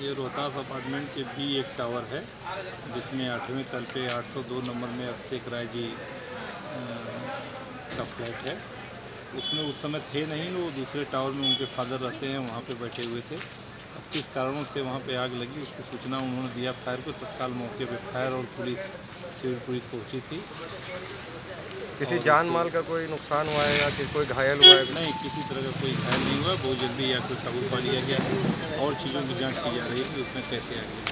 ये रोहतास अपार्टमेंट के भी एक टावर है, जिसमें आठवें तल पे 802 नंबर में अभिषेक राय जी का फ्लैट है। उसमें उस समय थे नहीं वो दूसरे टावर में उनके फादर रहते हैं वहाँ पे बैठे हुए थे। अब किस कारणों से वहाँ पे आग लगी उसकी सूचना उन्होंने दिया फायर को तत्काल मौके पे फायर और पुलिस सिविल पुलिस पहुँची थी। किसी जान माल का कोई नुकसान हुआ है या कोई घायल हुआ है? नहीं किसी तरह का कोई घायल नहीं हुआ। बहुत जल्दी या कोई काबू पा लिया गया। और चीज़ों की जाँच की जा रही है कि उसमें कैसे आगे?